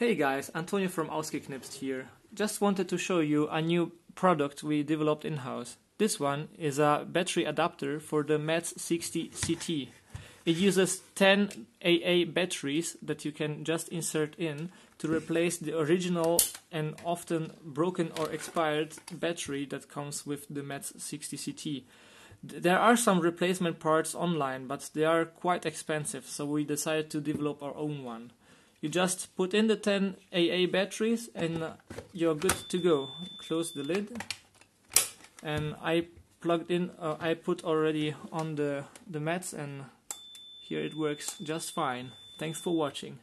Hey guys, Antonio from Ausgeknipst here. Just wanted to show you a new product we developed in-house. This one is a battery adapter for the Metz 60 CT. It uses 10 AA batteries that you can just insert in to replace the original and often broken or expired battery that comes with the Metz 60 CT. There are some replacement parts online, but they are quite expensive, so we decided to develop our own one. You just put in the 10 AA batteries and you're good to go. Close the lid. And I plugged in, uh, I put already on the, the mats and here it works just fine. Thanks for watching.